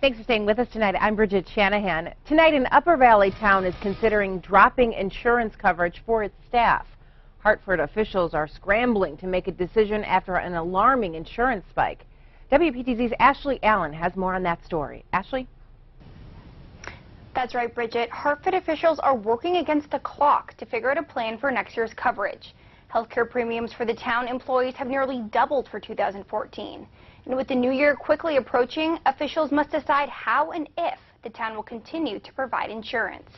Thanks for staying with us tonight. I'm Bridget Shanahan. Tonight, an Upper Valley town is considering dropping insurance coverage for its staff. Hartford officials are scrambling to make a decision after an alarming insurance spike. WPTZ's Ashley Allen has more on that story. Ashley? That's right, Bridget. Hartford officials are working against the clock to figure out a plan for next year's coverage. Healthcare premiums for the town employees have nearly doubled for 2014. And with the new year quickly approaching, officials must decide how and if the town will continue to provide insurance.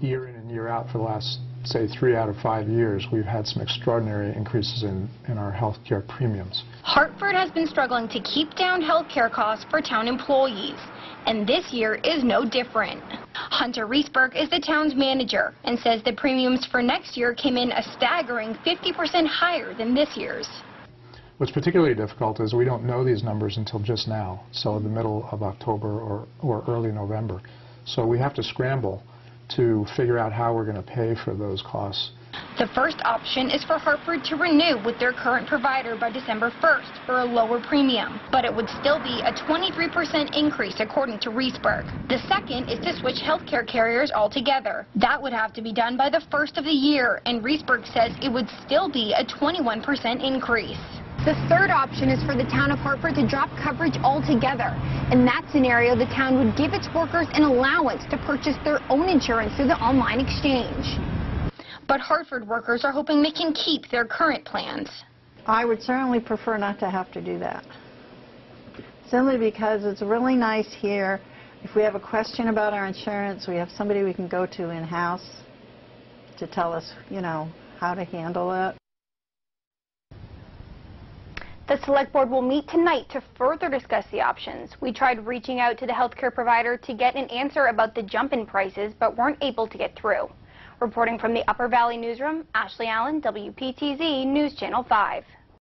Year in and year out for the last, say, three out of five years, we've had some extraordinary increases in, in our health care premiums. Hartford has been struggling to keep down health care costs for town employees, and this year is no different. Hunter Rieseberg is the town's manager and says the premiums for next year came in a staggering 50% higher than this year's. What's particularly difficult is we don't know these numbers until just now, so the middle of October or, or early November. So we have to scramble to figure out how we're going to pay for those costs. The first option is for Hartford to renew with their current provider by December 1st for a lower premium, but it would still be a 23% increase according to Rieseberg. The second is to switch healthcare carriers altogether. That would have to be done by the first of the year, and Rieseberg says it would still be a 21% increase. The third option is for the town of Hartford to drop coverage altogether. In that scenario, the town would give its workers an allowance to purchase their own insurance through the online exchange. But Hartford workers are hoping they can keep their current plans. I would certainly prefer not to have to do that. Simply because it's really nice here. If we have a question about our insurance, we have somebody we can go to in-house to tell us, you know, how to handle it. The Select Board will meet tonight to further discuss the options. We tried reaching out to the healthcare provider to get an answer about the jump in prices, but weren't able to get through. Reporting from the Upper Valley Newsroom, Ashley Allen, WPTZ News Channel 5.